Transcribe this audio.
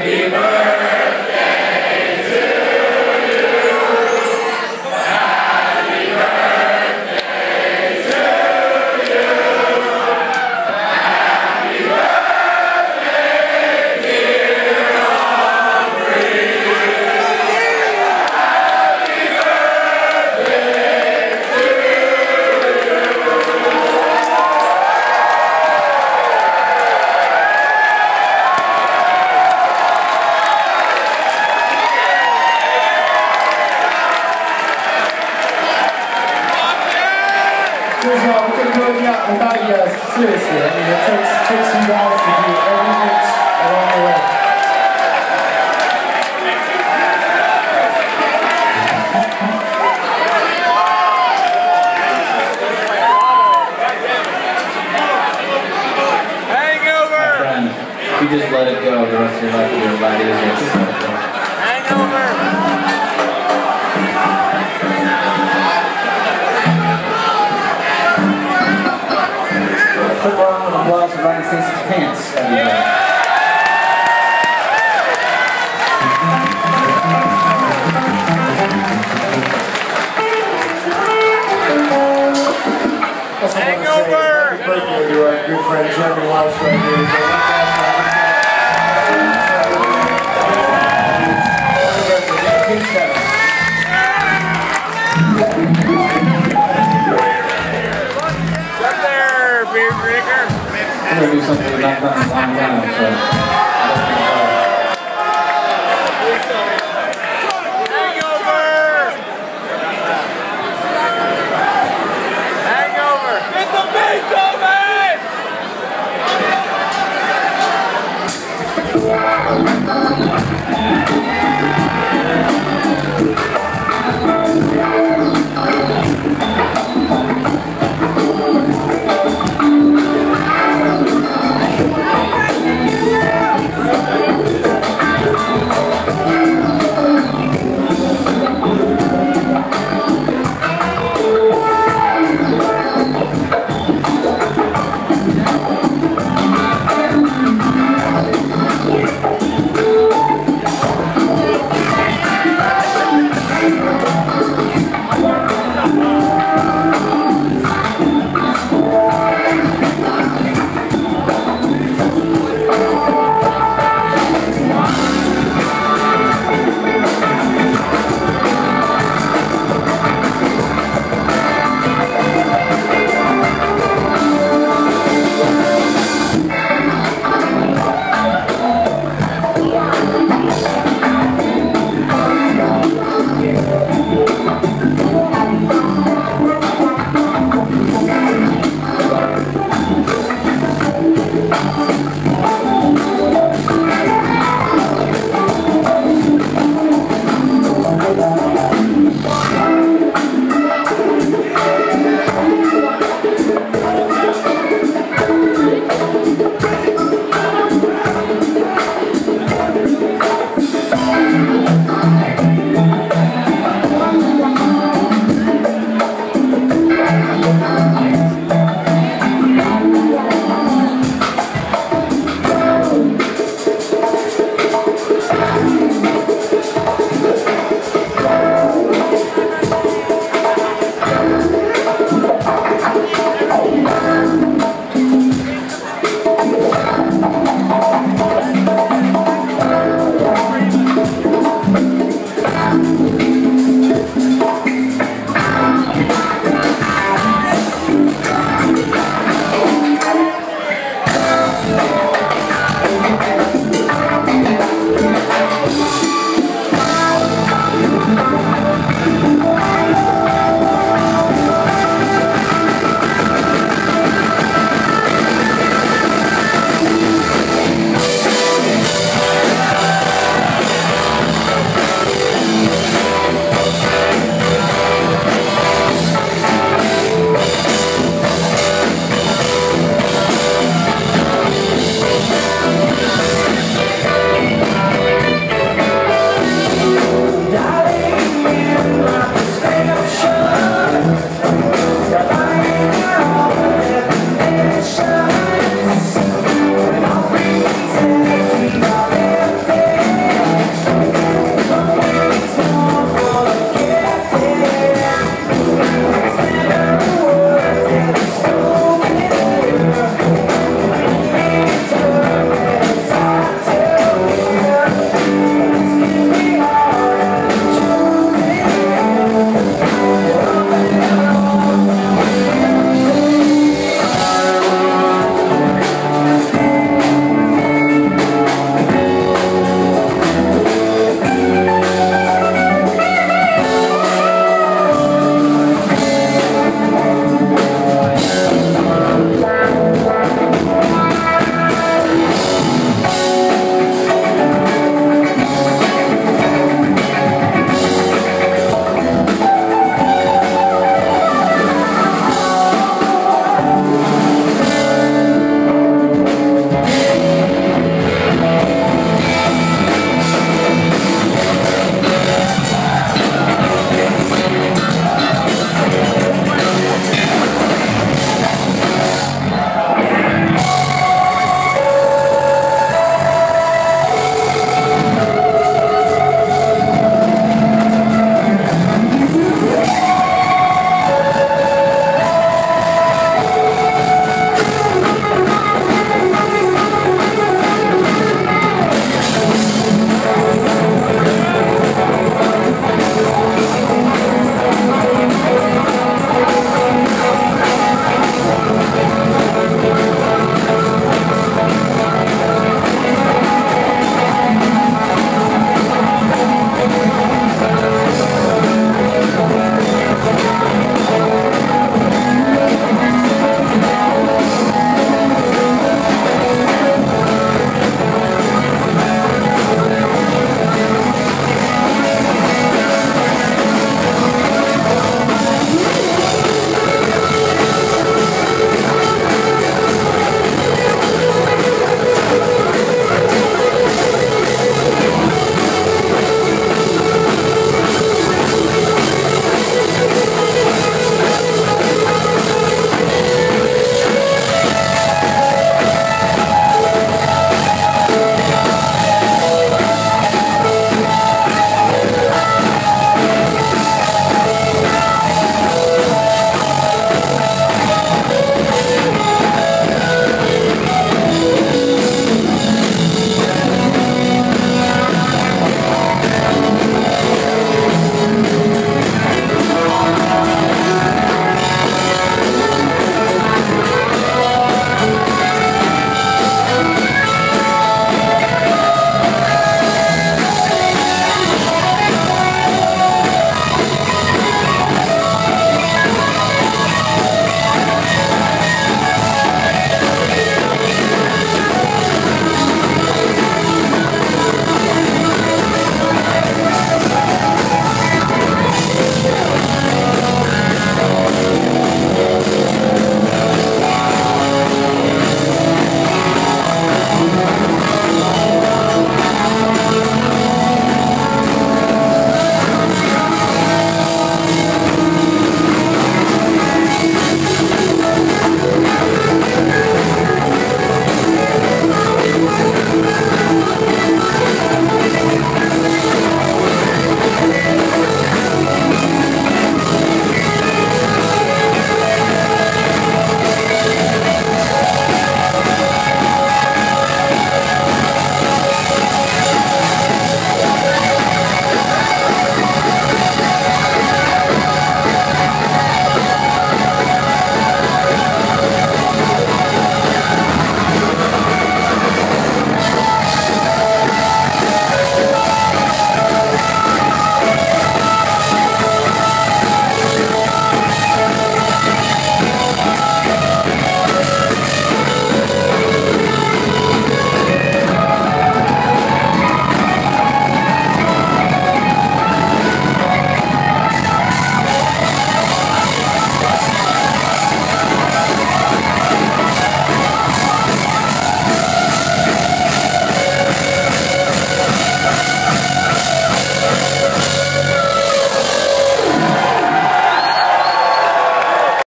Viva! First of all, we're going to go yeah, without you guys, seriously. I mean, it takes, takes you guys to do every inch along the way. My friend, you just let it go, the rest of your life will be a lot easier. Just let it go. Quick Stacy's pants. everybody. To say happy birthday to our good friend Jeremy right I'm gonna do something we've not done in a so.